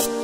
you